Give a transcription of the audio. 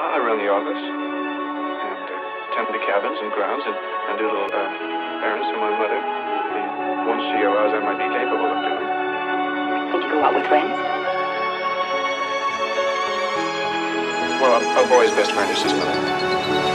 I run the office and uh, tend the cabins and grounds and, and do little uh, errands for my mother. The one allows, I might be capable of doing. Did you go out with friends? Well, a, a boy's best friend is his mother.